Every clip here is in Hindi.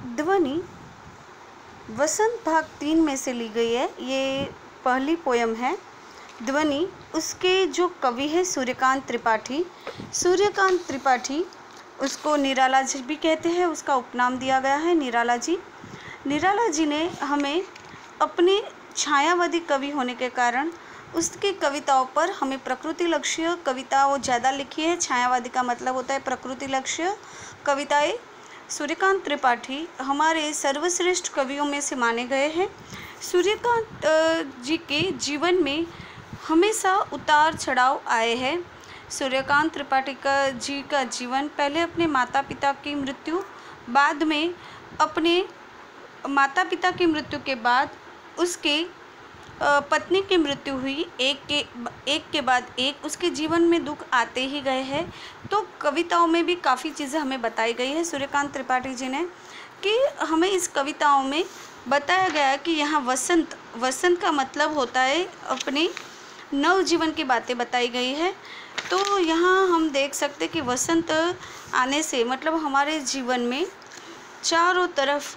ध्वनि वसंत भाग तीन में से ली गई है। ये पहली पोयम है। ध्वनि, उसके जो कवि है सूर्यकांत त्रिपाठी। सूर्यकांत त्रिपाठी, उसको निराला जी भी कहते हैं, उसका उपनाम दिया गया है निराला जी। निराला जी ने हमें अपने छायावादी कवि होने के कारण उसकी कविताओं पर हमें प्रकृति लक्ष्य कविता वो ज़्यादा लिखी है। छायावादी का मतलब होता है प्रकृति लक्ष्य। कविताएँ सूर्यकांत त्रिपाठी हमारे सर्वश्रेष्ठ कवियों में से माने गए हैं। सूर्यकांत जी के जीवन में हमेशा उतार चढ़ाव आए हैं। सूर्यकांत त्रिपाठी का, जी का जीवन पहले अपने माता पिता की मृत्यु, बाद में अपने माता पिता की मृत्यु के बाद उसके पत्नी की मृत्यु हुई, एक के एक के बाद एक। उसके जीवन में दुख आते ही गए हैं। तो कविताओं में भी काफ़ी चीज़ें हमें बताई गई है। सूर्यकांत त्रिपाठी जी ने कि हमें इस कविताओं में बताया गया कि यहाँ वसंत वसंत का मतलब होता है अपने नव जीवन की बातें बताई गई है। तो यहाँ हम देख सकते कि वसंत आने से मतलब हमारे जीवन में चारों तरफ़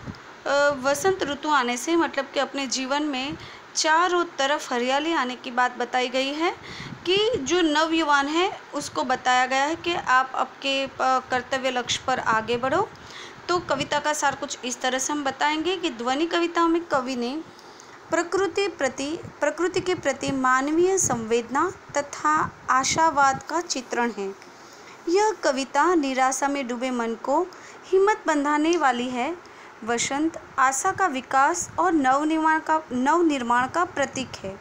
वसंत ऋतु आने से मतलब कि अपने जीवन में चारों तरफ़ हरियाली आने की बात बताई गई है कि जो नवयुवान है, उसको बताया गया है कि आप आपके कर्तव्य लक्ष्य पर आगे बढ़ो। तो कविता का सार कुछ इस तरह से हम बताएँगे कि ध्वनि कविताओं में कवि ने प्रकृति प्रति, प्रकृति के प्रति मानवीय संवेदना तथा आशावाद का चित्रण है। यह कविता निराशा में डूबे मन को हिम्मत बंधाने वाली है वसंत आशा का विकास और नवनिर्माण का नवनिर्माण का प्रतीक है।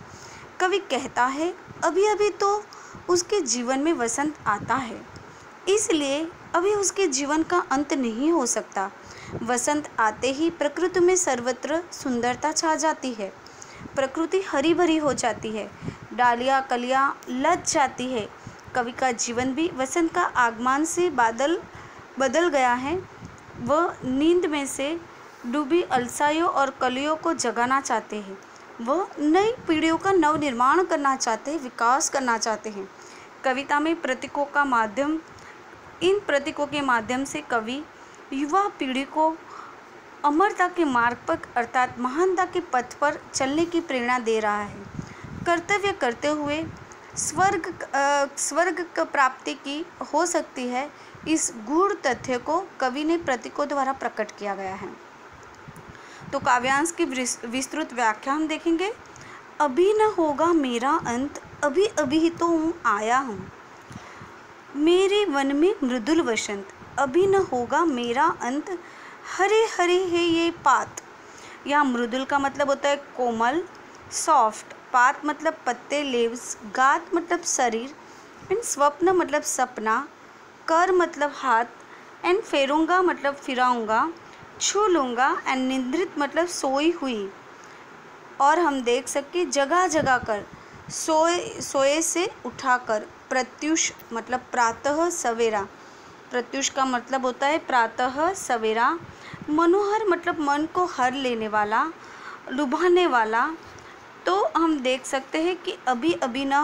कवि कहता है अभी अभी तो उसके जीवन में वसंत आता है। इसलिए अभी उसके जीवन का अंत नहीं हो सकता। वसंत आते ही प्रकृति में सर्वत्र सुंदरता छा जाती है। प्रकृति हरी भरी हो जाती है। डालियाँ, कलियाँ लद जाती है। कवि का जीवन भी वसंत का आगमन से बादल, बदल गया है। वह नींद में से डूबी अलसाइयों और कलियों को जगाना चाहते हैं। वह नई पीढ़ियों का नव निर्माण करना चाहते हैं, विकास करना चाहते हैं। कविता में प्रतीकों का माध्यम, इन प्रतीकों के माध्यम से कवि युवा पीढ़ी को अमरता के मार्ग पर, अर्थात महानता के पथ पर चलने की प्रेरणा दे रहा है। कर्तव्य करते हुए स्वर्ग स्वर्ग प्राप्ति की हो सकती है, इस गूढ़ तथ्य को कवि ने प्रतीकों द्वारा प्रकट किया गया है। तो काव्यांश की विस्तृत व्याख्या हम देखेंगे। अभी न होगा मेरा अंत, अभी अभी ही तो हूँ, आया हूँ। मेरे वन में मृदुल वसंत, अभी न होगा मेरा अंत, हरे हरे है ये पात। यहाँ मृदुल का मतलब होता है कोमल, सॉफ्ट, पात मतलब पत्ते लेव्स गात मतलब शरीर एंड स्वप्न मतलब सपना, कर मतलब हाथ एंड फेरूँगा मतलब फिराऊँगा छू लूँगा एंड निंद्रित मतलब सोई हुई। और हम देख सकते जगह जगह कर, सोए सोए से उठाकर, प्रत्युष मतलब प्रातः सवेरा। प्रत्युष का मतलब होता है प्रातः सवेरा। मनोहर मतलब मन को हर लेने वाला, लुभाने वाला। तो हम देख सकते हैं कि अभी अभी ना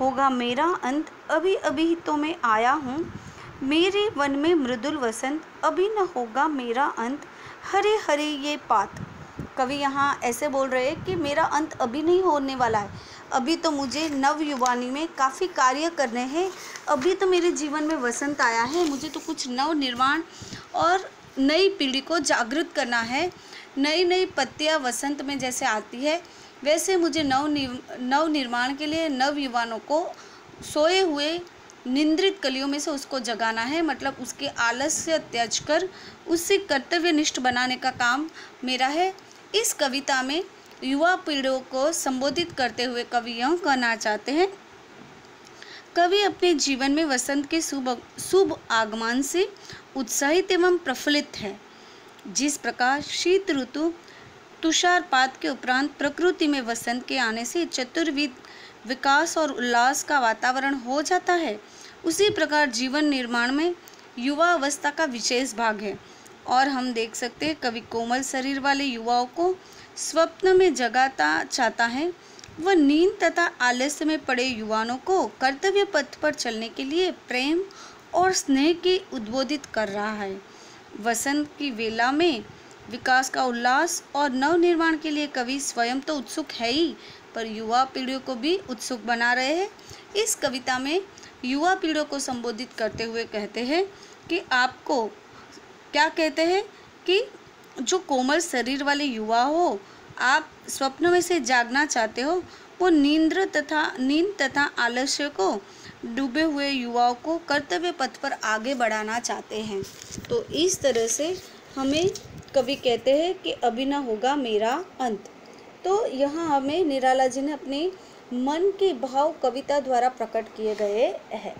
होगा मेरा अंत अभी अभी तो मैं आया हूँ। मेरे वन में मृदुल वसंत, अभी न होगा मेरा अंत। हरे हरे ये पात। कवि यहाँ ऐसे बोल रहे हैं कि मेरा अंत अभी नहीं होने वाला है। अभी तो मुझे नव युवानी में काफ़ी कार्य करने हैं। अभी तो मेरे जीवन में वसंत आया है। मुझे तो कुछ नव निर्माण और नई पीढ़ी को जागृत करना है। नई नई पत्तियाँ वसंत में जैसे आती है, वैसे मुझे नव नव निर्माण के लिए नव युवानों को सोए हुए निंद्रित कलियों में से उसको जगाना है मतलब उसके आलस्य त्याज कर उससे कर्तव्यनिष्ठ बनाने का काम मेरा है। इस कविता में युवा पीढ़ियों को संबोधित करते हुए कवि यह कहना चाहते हैं, कवि अपने जीवन में वसंत के शुभ शुभ आगमन से उत्साहित एवं प्रफुल्लित है। जिस प्रकार शीत ऋतु, तुषारपात के उपरांत प्रकृति में वसंत के आने से चतुर्विद विकास और उल्लास का वातावरण हो जाता है। उसी प्रकार जीवन निर्माण में युवा अवस्था का विशेष भाग है। और हम देख सकते हैं, कवि कोमल शरीर वाले युवाओं को स्वप्न में जगाता चाहता है। वह नींद तथा आलस्य में पड़े युवानों को कर्तव्य पथ पर चलने के लिए प्रेम और स्नेह की उद्बोधित कर रहा है। वसंत की वेला में विकास का उल्लास और नव निर्माण के लिए कवि स्वयं तो उत्सुक है ही, पर युवा पीढ़ियों को भी उत्सुक बना रहे हैं। इस कविता में युवा पीढ़ियों को संबोधित करते हुए कहते हैं कि आपको क्या कहते हैं कि जो कोमल शरीर वाले युवा हो, आप स्वप्न में से जागना चाहते हो, वो नींद तथा नींद तथा आलस्य को डूबे हुए युवाओं को कर्तव्य पथ पर आगे बढ़ाना चाहते हैं। तो इस तरह से हमें कवि कहते हैं कि अभी ना होगा मेरा अंत। तो यहाँ हमें निराला जी ने अपने मन के भाव कविता द्वारा प्रकट किए गए हैं।